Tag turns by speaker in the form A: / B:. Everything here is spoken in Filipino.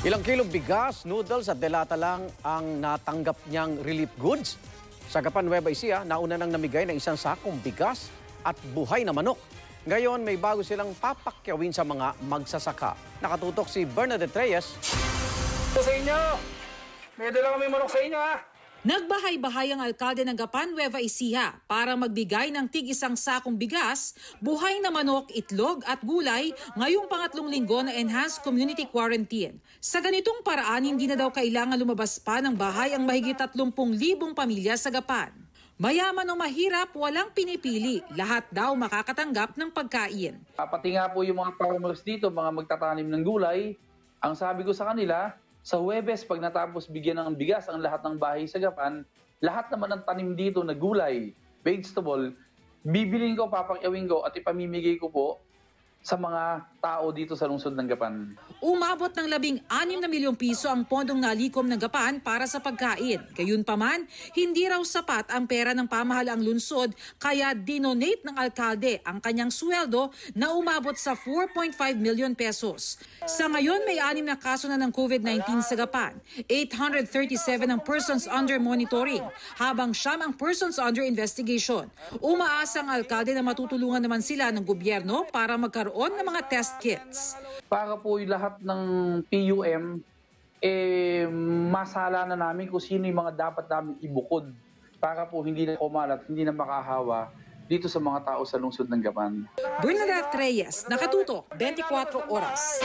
A: Ilang kilong bigas, noodles at delata lang ang natanggap niyang relief goods. Sa Gapan Nueva Ecija, nauna nang namigay ng isang sakong bigas at buhay na manok. Ngayon, may bago silang papakyawin sa mga magsasaka. Nakatutok si Bernadette Reyes.
B: Sa inyo. May dala kami manok sa inyo ha.
C: Nagbahay-bahay ang alkalde ng Gapan Nueva Ecija para magbigay ng tig isang sakong bigas, buhay na manok, itlog at gulay ngayong pangatlong linggo na enhanced community quarantine. Sa ganitong paraan, hindi na daw kailangan lumabas pa ng bahay ang mahigit 30,000 pamilya sa Gapan. Mayaman o mahirap, walang pinipili. Lahat daw makakatanggap ng pagkain.
B: Ah, Pati nga po yung mga farmers dito, mga magtatanim ng gulay, ang sabi ko sa kanila, sa Huwebes, pag natapos bigyan ng bigas ang lahat ng bahay sa Gapan, lahat naman ng tanim dito na gulay, vegetable, bibiling ko, papakyawin ko at ipamimigay ko po sa mga tao dito sa lungsod ng Gapan.
C: Umabot ng labing anim na milyong piso ang pondong nalikom ng Gapan para sa pagkain. Gayunpaman, hindi raw sapat ang pera ng pamahalaang lungsod kaya dinonate ng alkalde ang kanyang sweldo na umabot sa 4.5 million pesos. Sa ngayon, may anim na kaso na ng COVID-19 sa Gapan. 837 ang persons under monitoring, habang siyam ang persons under investigation. Umaasa ang alkalde na matutulungan naman sila ng gobyerno para magkaroon ng mga test kits.
B: para po yung lahat ng PUM, eh, masala na namin kung sino yung mga dapat namin ibukod para po hindi na kumalat, hindi na makahawa dito sa mga tao sa lungsod ng Gapan.
C: Bernadette Reyes, nakatutok, 24 oras.